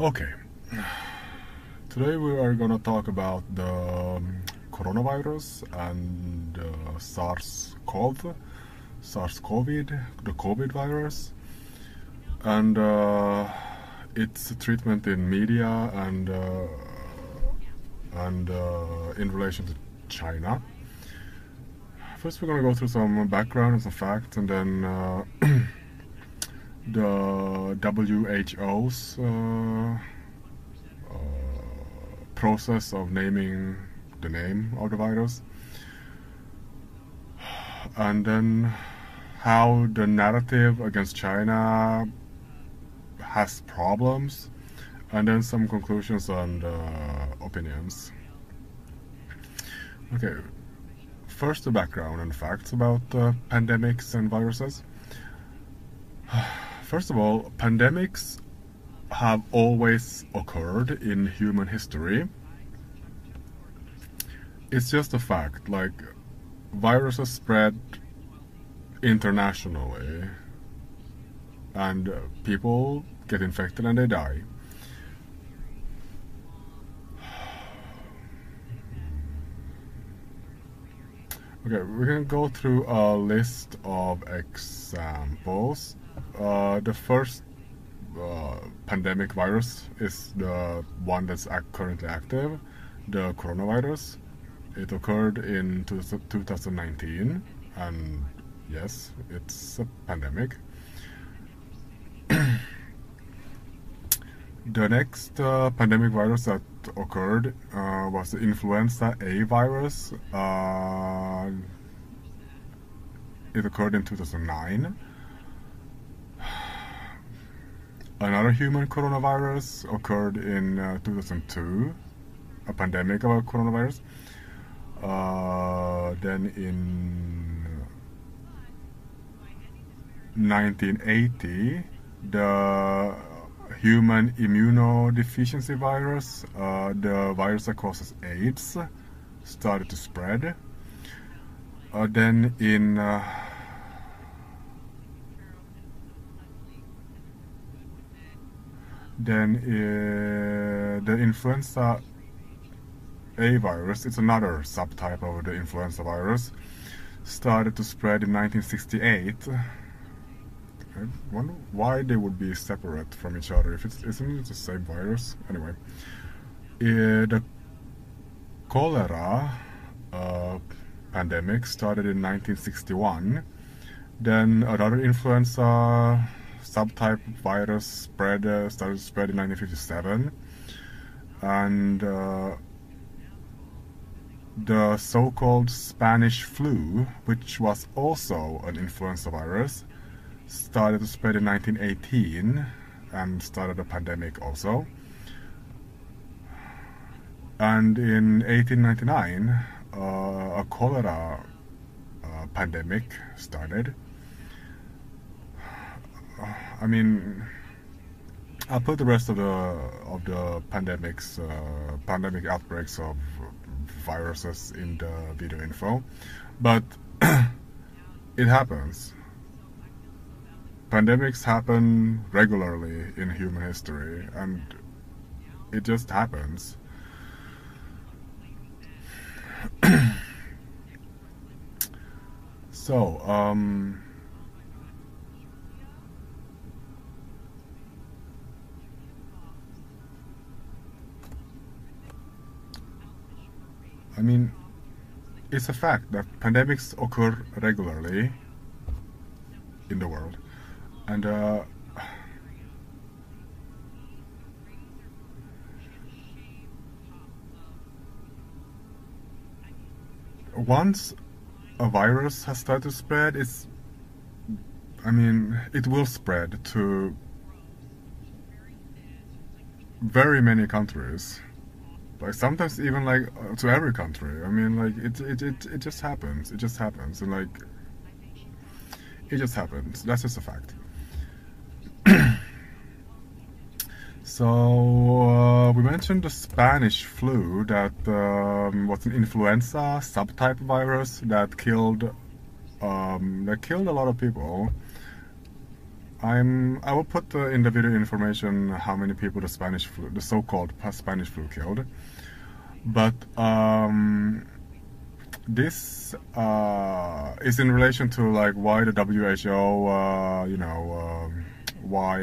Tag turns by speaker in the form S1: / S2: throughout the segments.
S1: Okay. Today we are gonna talk about the um, coronavirus and uh, SARS-CoV, SARS-CoV, the COVID virus, and uh, its treatment in media and uh, and uh, in relation to China. First, we're gonna go through some background and some facts, and then uh, the WHO's uh, uh, process of naming the name of the virus, and then how the narrative against China has problems, and then some conclusions and uh, opinions. Okay, first the background and facts about uh, pandemics and viruses. First of all, pandemics have always occurred in human history. It's just a fact, like viruses spread internationally and people get infected and they die. Okay, we can go through a list of examples. Uh, the first uh, pandemic virus is the one that's currently active, the coronavirus. It occurred in 2019, and yes, it's a pandemic. the next uh, pandemic virus that occurred uh, was the influenza A virus. Uh, it occurred in 2009. Another human coronavirus occurred in uh, 2002, a pandemic of coronavirus. Uh, then in 1980, the human immunodeficiency virus, uh, the virus that causes AIDS, started to spread. Uh, then in uh, then uh, the influenza A virus, it's another subtype of the influenza virus, started to spread in 1968. I wonder why they would be separate from each other if it's isn't it the same virus anyway. Uh, the cholera uh, pandemic started in 1961. Then another influenza subtype virus spread uh, started spread in 1957, and uh, the so-called Spanish flu, which was also an influenza virus, started to spread in 1918 and started a pandemic also. And in 1899, uh, a cholera uh, pandemic started. I mean, I'll put the rest of the of the pandemics, uh, pandemic outbreaks of viruses in the video info, but it happens. Pandemics happen regularly in human history, and it just happens. so, um, I mean, it's a fact that pandemics occur regularly in the world, and uh, once a virus has started to spread, it's I mean, it will spread to very many countries like sometimes even like uh, to every country. I mean, like it, it, it, it just happens. It just happens, and like it just happens. That's just a fact. So uh, we mentioned the Spanish flu that um, was an influenza subtype virus that killed um, that killed a lot of people. I'm. I will put uh, in the video information how many people the Spanish flu, the so-called Spanish flu, killed. But um, this uh, is in relation to like why the WHO, uh, you know, um, why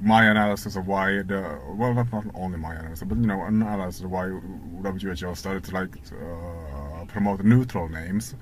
S1: my analysis of why the well, not, only my analysis, but you know, analysis of why WHO started to like uh, promote neutral names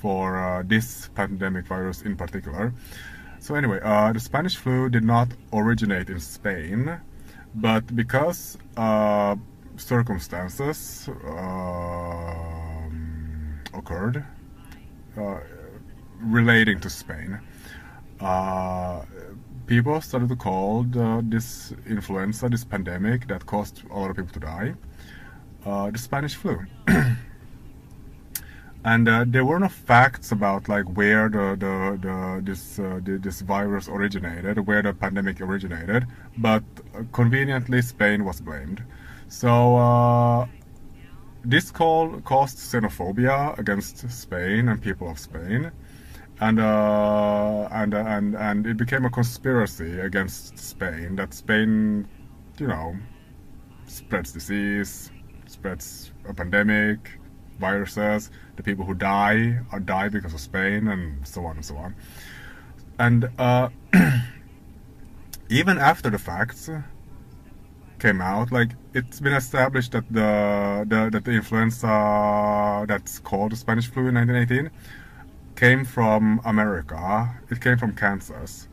S1: for uh, this pandemic virus in particular. So anyway, uh, the Spanish flu did not originate in Spain, but because uh, circumstances um, occurred uh, relating to Spain, uh, people started to call this influenza, this pandemic that caused a lot of people to die, uh, the Spanish flu. and uh, there were no facts about like where the, the, the this uh, the, this virus originated, where the pandemic originated, but uh, conveniently Spain was blamed. So uh, this call caused xenophobia against Spain and people of Spain, and uh, and uh, and and it became a conspiracy against Spain that Spain, you know, spreads disease, spreads a pandemic viruses, the people who die are die because of Spain, and so on and so on. And uh, even after the facts came out, like it's been established that the, the that the influenza that's called the Spanish flu in 1918 came from America. It came from Kansas.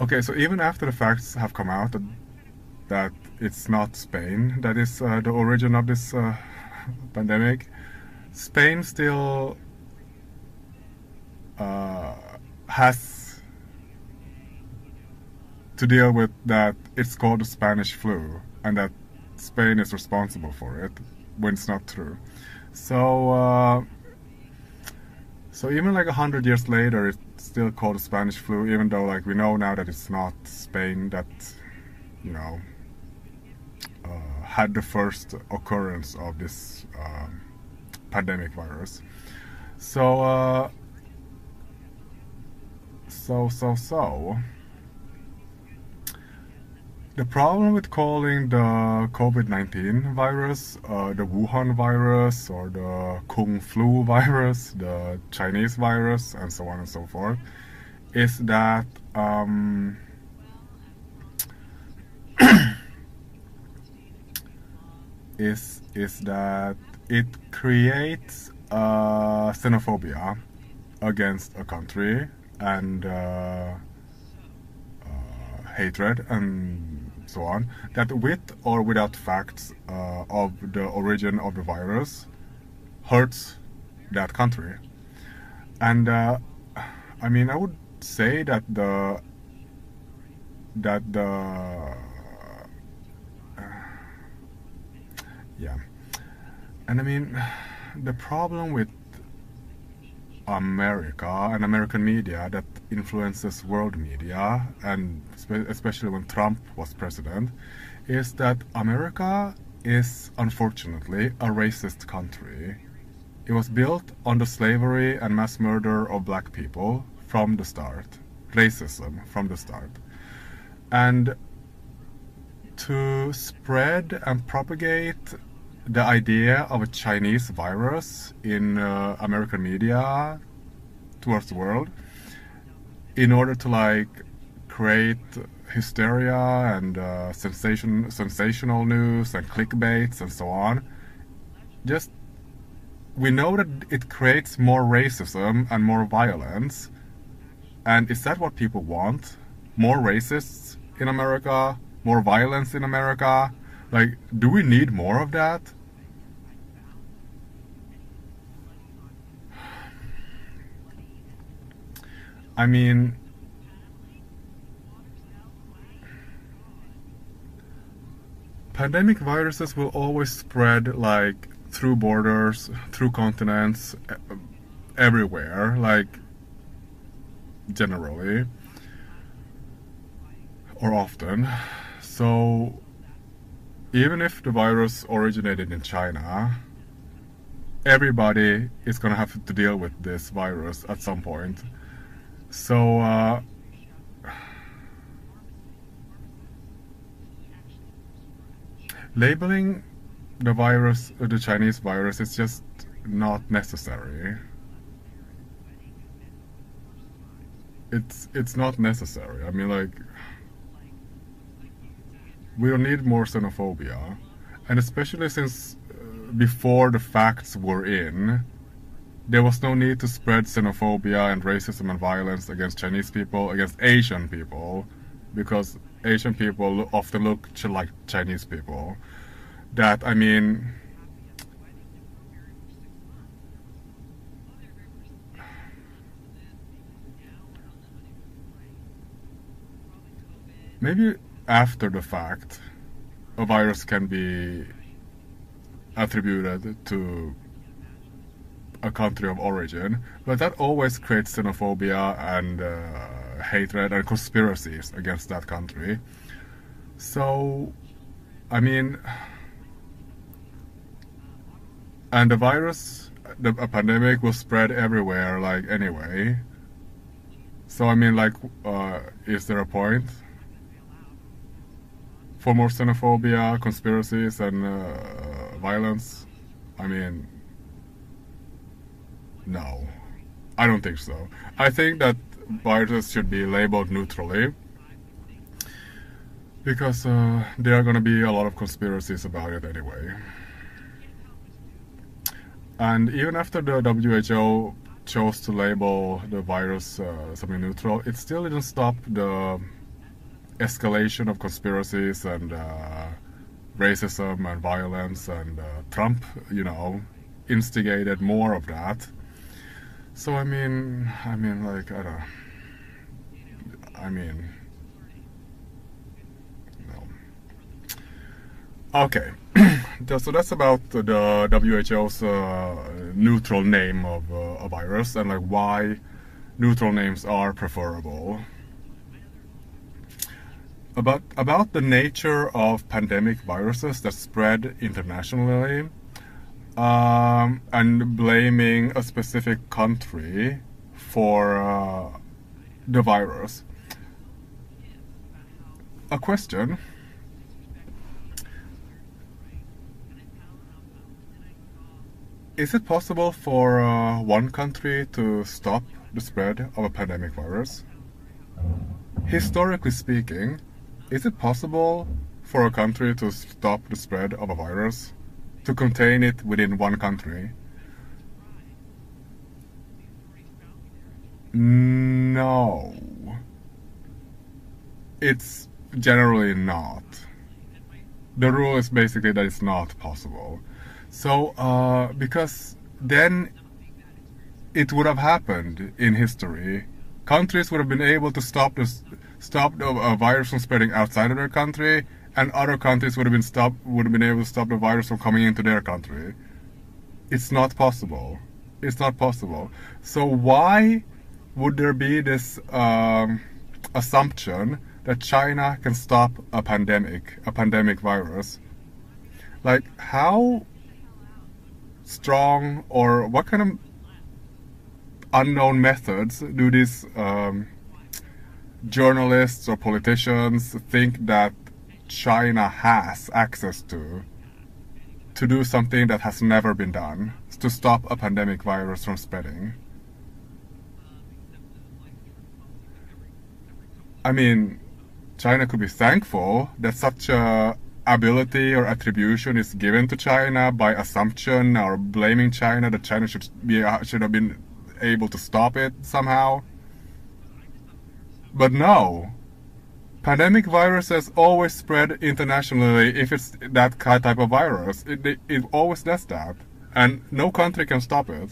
S1: Okay, so even after the facts have come out that, that it's not Spain that is uh, the origin of this uh, pandemic, Spain still uh, has to deal with that it's called the Spanish flu and that Spain is responsible for it when it's not true. So, uh, so even like a hundred years later, it's still called the Spanish flu, even though like we know now that it's not Spain that, you know, uh, had the first occurrence of this um, pandemic virus. So, uh, so, so, so. The problem with calling the COVID-19 virus uh, the Wuhan virus or the Kung flu virus, the Chinese virus, and so on and so forth, is that um, is is that it creates xenophobia against a country and uh, uh, hatred and so on that with or without facts uh, of the origin of the virus hurts that country. And uh, I mean I would say that the that the yeah. And i mean the problem with america and american media that influences world media and especially when trump was president is that america is unfortunately a racist country. It was built on the slavery and mass murder of black people from the start racism from the start. And to spread and propagate the idea of a Chinese virus in uh, American media towards the world in order to like create hysteria and uh, sensation sensational news and clickbaits and so on. Just we know that it creates more racism and more violence. And is that what people want? More racists in america? More violence in america like do we need more of that I mean, pandemic viruses will always spread like through borders, through continents, everywhere, like generally or often. So even if the virus originated in China, everybody is going to have to deal with this virus at some point. So, uh, labeling the virus, uh, the Chinese virus, is just not necessary. It's it's not necessary. I mean, like we don't need more xenophobia, and especially since uh, before the facts were in, there was no need to spread xenophobia and racism and violence against Chinese people, against Asian people, because Asian people often look like Chinese people. That, I mean, maybe after the fact, a virus can be attributed to a country of origin, but that always creates xenophobia and uh, hatred and conspiracies against that country. So, I mean, and the virus, the pandemic will spread everywhere, like anyway. So I mean, like, uh, is there a point for more xenophobia, conspiracies, and uh, violence? I mean, no, I don't think so. I think that viruses should be labeled neutrally because uh, there are going to be a lot of conspiracies about it anyway. And even after the WHO chose to label the virus uh, something neutral, it still didn't stop the escalation of conspiracies and uh, racism and violence. And uh, Trump, you know, instigated more of that. So I mean, I mean, like I don't. I mean, no. Okay, so that's about the WHO's uh, neutral name of uh, a virus and like why neutral names are preferable. About about the nature of pandemic viruses that spread internationally um, and blaming a specific country for uh, the virus. A question. Is it possible for uh, one country to stop the spread of a pandemic virus? Historically speaking, is it possible for a country to stop the spread of a virus? to contain it within one country? No. It's generally not. The rule is basically that it's not possible. So, uh, because then it would have happened in history. Countries would have been able to stop this, stop the uh, virus from spreading outside of their country, and other countries would have been stop would have been able to stop the virus from coming into their country. It's not possible. It's not possible. So why would there be this um, assumption that China can stop a pandemic, a pandemic virus? Like how strong or what kind of unknown methods do these um, journalists or politicians think that China has access to to do something that has never been done to stop a pandemic virus from spreading. I mean, China could be thankful that such a ability or attribution is given to China by assumption or blaming China that China should be should have been able to stop it somehow. But no, Pandemic viruses always spread internationally if it's that type of virus. It, it, it always does that. And no country can stop it.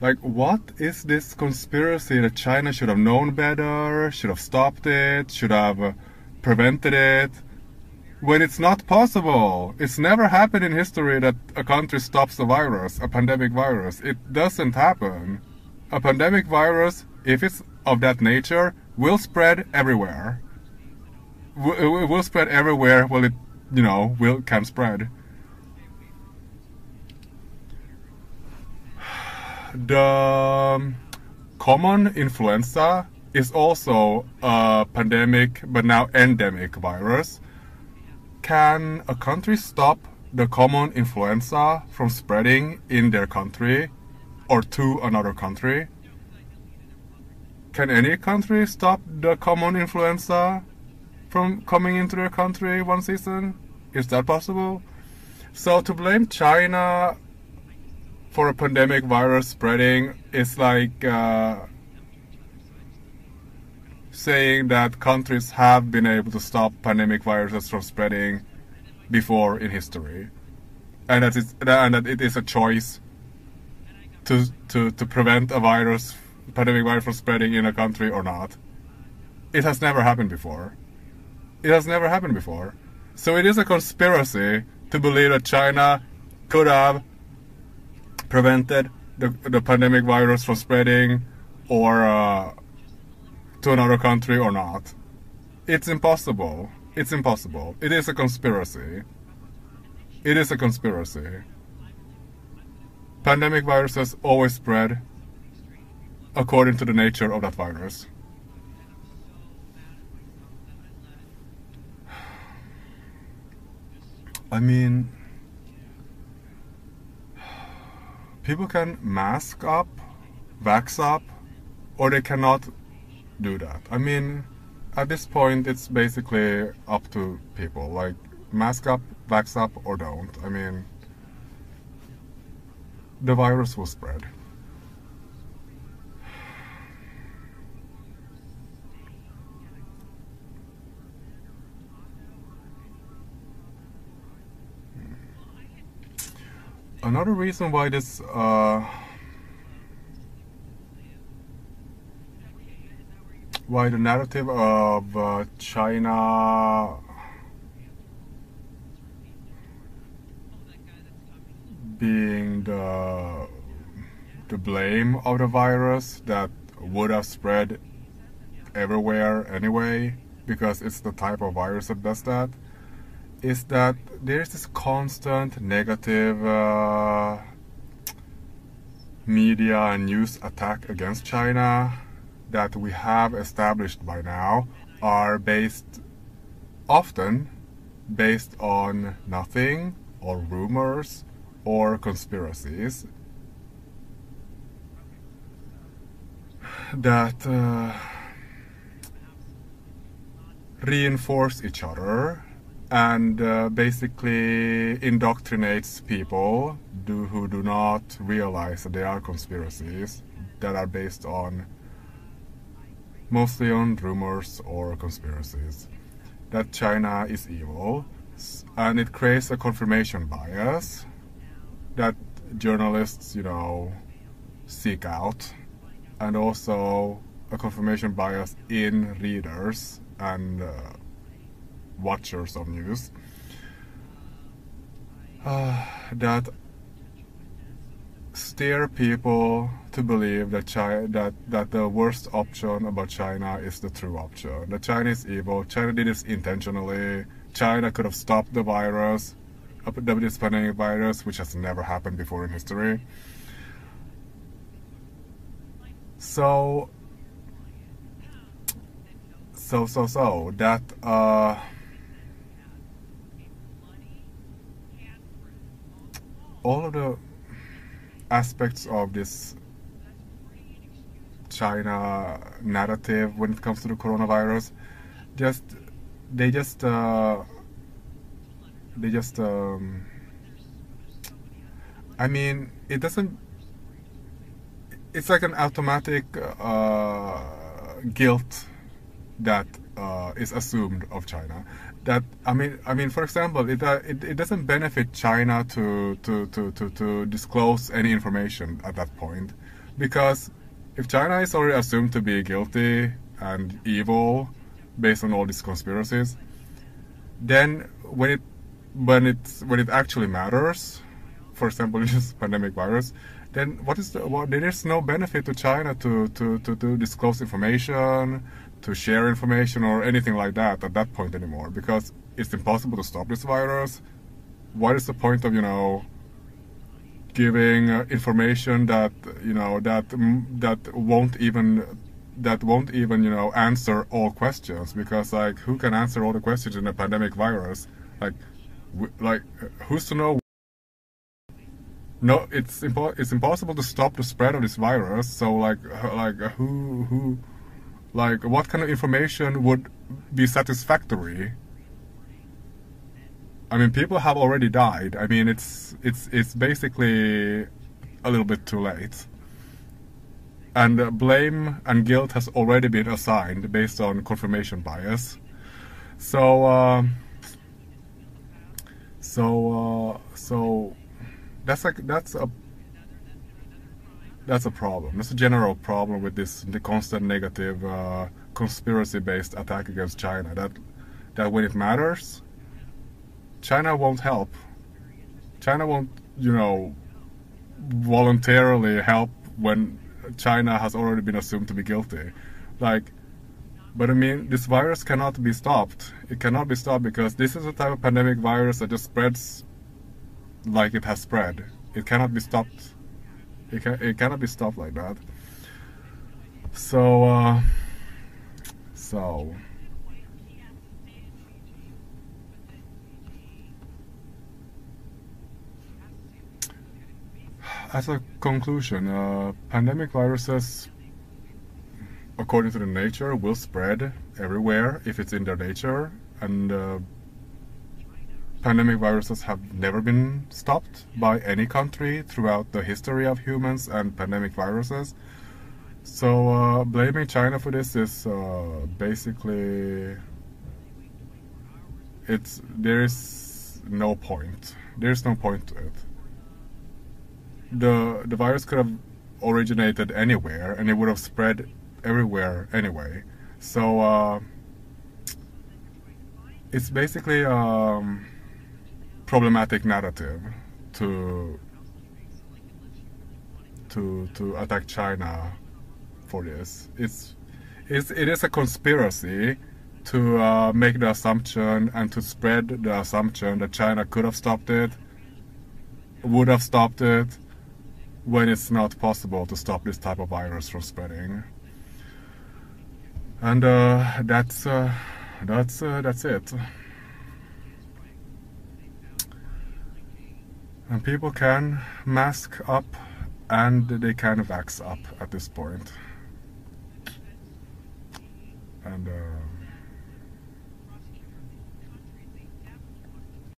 S1: Like, what is this conspiracy that China should have known better, should have stopped it, should have prevented it? When it's not possible. It's never happened in history that a country stops a virus, a pandemic virus. It doesn't happen. A pandemic virus, if it's of that nature, will spread everywhere. It will spread everywhere Well, it, you know, will can spread. The um, common influenza is also a pandemic, but now endemic virus. Can a country stop the common influenza from spreading in their country or to another country? Can any country stop the common influenza from coming into their country one season? Is that possible? So to blame China for a pandemic virus spreading is like uh, saying that countries have been able to stop pandemic viruses from spreading before in history, and that, it's, and that it is a choice to, to, to prevent a virus, pandemic virus from spreading in a country or not. It has never happened before. It has never happened before. So it is a conspiracy to believe that China could have prevented the, the pandemic virus from spreading or uh, to another country or not. It's impossible. It's impossible. It is a conspiracy. It is a conspiracy. Pandemic viruses always spread according to the nature of that virus. I mean, people can mask up, vax up, or they cannot do that. I mean, at this point, it's basically up to people. Like, mask up, vax up, or don't. I mean, the virus will spread. Another reason why this uh, why the narrative of uh, China being the the blame of the virus that would have spread everywhere anyway because it's the type of virus that does that is that there's this constant negative uh, media and news attack against China that we have established by now are based often based on nothing or rumors or conspiracies. That uh, reinforce each other and uh, basically indoctrinates people do, who do not realize that they are conspiracies that are based on mostly on rumors or conspiracies, that China is evil, and it creates a confirmation bias that journalists, you know, seek out, and also a confirmation bias in readers and uh, watchers of news. Uh, that steer people to believe that China, that that the worst option about China is the true option. The China is evil. China did this intentionally. China could have stopped the virus, this pandemic virus, which has never happened before in history. So, so, so, so that. Uh, all of the aspects of this China narrative when it comes to the coronavirus, just they just uh, they just um, I mean it doesn't it's like an automatic uh, guilt that uh, is assumed of China. That I mean I mean for example it, uh, it, it doesn't benefit China to, to, to, to, to disclose any information at that point. Because if China is already assumed to be guilty and evil based on all these conspiracies then when it when it when it actually matters for example this pandemic virus then what is the, well, there is no benefit to China to, to, to, to disclose information to share information or anything like that at that point anymore because it's impossible to stop this virus. What is the point of you know giving uh, information that you know that that won't even that won't even you know answer all questions because like who can answer all the questions in a pandemic virus? Like, like who's to know? No, it's impo- it's impossible to stop the spread of this virus. So like like who who like what kind of information would be satisfactory? I mean, people have already died. I mean, it's it's it's basically a little bit too late. And uh, blame and guilt has already been assigned based on confirmation bias. So, uh, so, uh, so that's like that's a that's a problem. That's a general problem with this the constant negative uh, conspiracy-based attack against China. That that when it matters, China won't help. China won't, you know, voluntarily help when China has already been assumed to be guilty. Like, but I mean, this virus cannot be stopped. It cannot be stopped because this is a type of pandemic virus that just spreads like it has spread. It cannot be stopped. It, can, it cannot be stopped like that. So, uh, so. as a conclusion, uh, pandemic viruses, according to the nature, will spread everywhere if it's in their nature, and uh, pandemic viruses have never been stopped by any country throughout the history of humans and pandemic viruses. So uh, blaming China for this is uh, basically it's there is no point. There's no point to it the the virus could have originated anywhere and it would have spread everywhere anyway. So uh, it's basically um, problematic narrative to to to attack China for this. It's it's it is a conspiracy to uh, make the assumption and to spread the assumption that China could have stopped it, would have stopped it, when it's not possible to stop this type of virus from spreading. And uh, that's uh, that's uh, that's it. And people can mask up and they can vax up at this point. And uh,